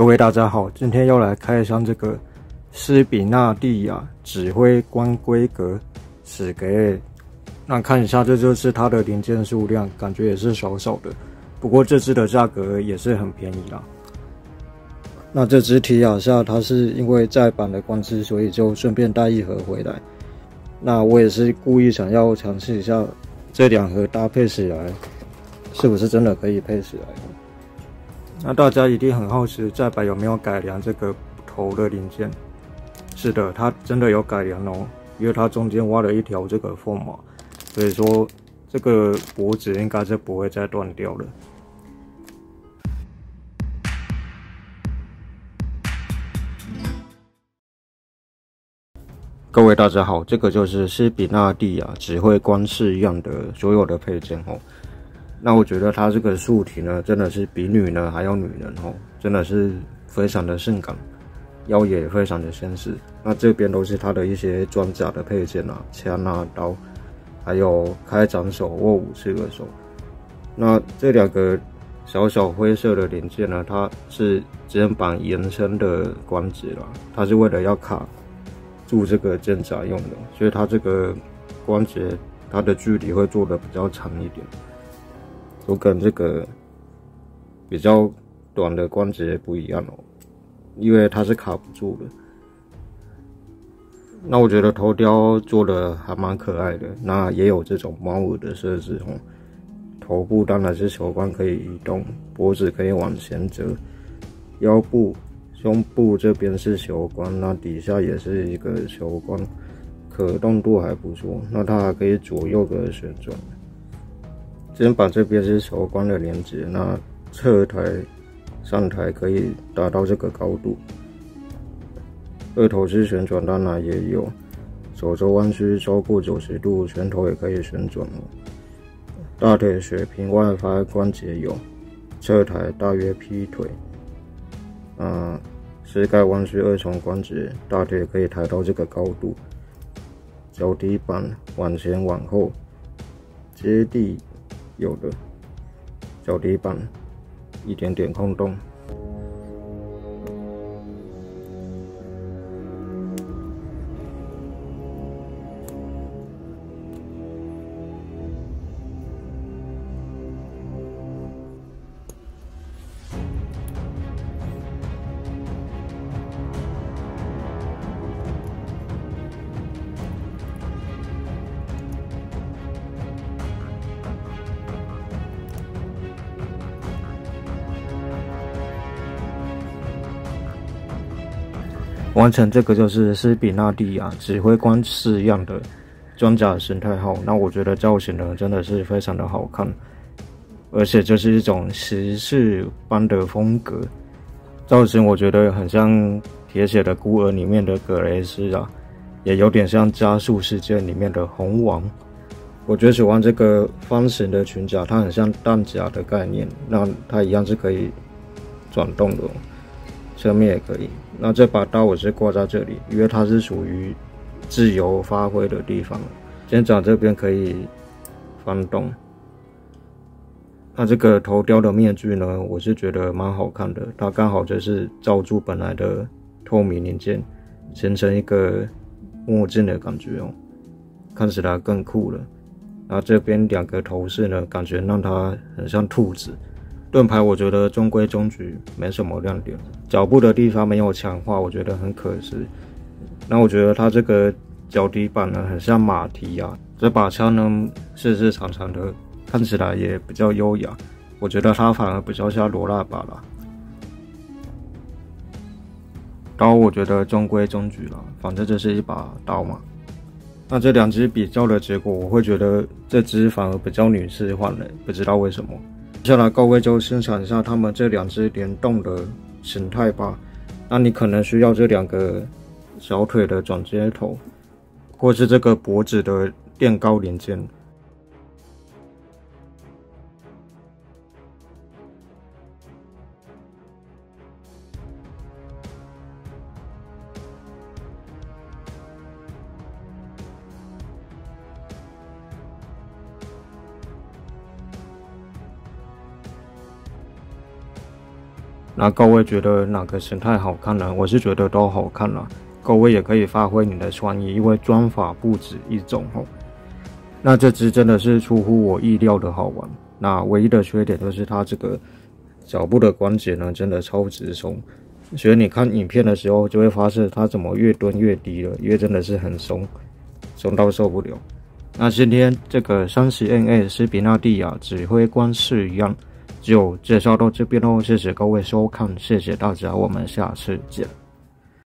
各位大家好，今天要来开箱这个斯比纳蒂亚指挥官规格史给。那看一下，这就是它的零件数量，感觉也是少少的。不过这只的价格也是很便宜啦。那这只提亚夏，它是因为再版的关系，所以就顺便带一盒回来。那我也是故意想要尝试一下这两盒搭配起来，是不是真的可以配起来？那大家一定很好奇，再版有没有改良这个头的零件？是的，它真的有改良哦，因为它中间挖了一条这个缝嘛，所以说这个脖子应该是不会再断掉了。各位大家好，这个就是斯比纳蒂亚指挥官式样的所有的配件哦。那我觉得它这个素体呢，真的是比女人还要女人哦，真的是非常的性感，腰也非常的纤细。那这边都是它的一些装甲的配件啊，枪啊、刀，还有开斩手、握武器的手。那这两个小小灰色的零件呢，它是肩膀延伸的关节啦，它是为了要卡住这个肩胛用的，所以它这个关节它的距离会做的比较长一点。都跟这个比较短的关节不一样哦，因为它是卡不住的。那我觉得头雕做的还蛮可爱的，那也有这种猫耳的设置哦。头部当然是球冠可以移动，脖子可以往前折，腰部、胸部这边是球冠，那底下也是一个球冠，可动度还不错。那它还可以左右的旋转。肩膀这边是手关的连接，那侧台、上台可以达到这个高度。二头肌旋转当然也有，手肘弯曲超过九十度，拳头也可以旋转哦。大腿水平外翻关节有，侧台大约劈腿。嗯，膝盖弯曲二重关节，大腿可以抬到这个高度。脚底板往前往后接地。有的脚底板一点点空洞。完成这个就是斯比纳蒂亚指挥官式样的装甲形态号，那我觉得造型呢真的是非常的好看，而且就是一种骑士般的风格造型，我觉得很像《铁血的孤儿》里面的格雷斯啊，也有点像《加速世界》里面的红王。我觉得喜欢这个方形的裙甲，它很像弹夹的概念，那它一样是可以转动的。侧面也可以。那这把刀我是挂在这里，因为它是属于自由发挥的地方。肩掌这边可以翻动。那这个头雕的面具呢，我是觉得蛮好看的。它刚好就是罩住本来的透明零件，形成一个墨镜的感觉哦，看起来更酷了。那这边两个头饰呢，感觉让它很像兔子。盾牌我觉得中规中矩，没什么亮点。脚步的地方没有强化，我觉得很可惜。那我觉得它这个脚底板呢，很像马蹄啊。这把枪呢，细细长长的，看起来也比较优雅。我觉得它反而比较像罗拉把了。刀我觉得中规中矩了，反正这是一把刀嘛。那这两只比较的结果，我会觉得这只反而比较女士化了，不知道为什么。接下来各位就欣赏一下他们这两只联动的形态吧。那你可能需要这两个小腿的转接头，或是这个脖子的垫高零件。那各位觉得哪个形态好看呢？我是觉得都好看了。各位也可以发挥你的创意，因为装法不止一种哦。那这只真的是出乎我意料的好玩。那唯一的缺点就是它这个脚部的关节呢，真的超直松。所以你看影片的时候，就会发现它怎么越蹲越低了，因为真的是很松，松到受不了。那今天这个三十 N A 斯比纳蒂亚指挥官是一样。就介绍到这边喽，谢谢各位收看，谢谢大家，我们下次见。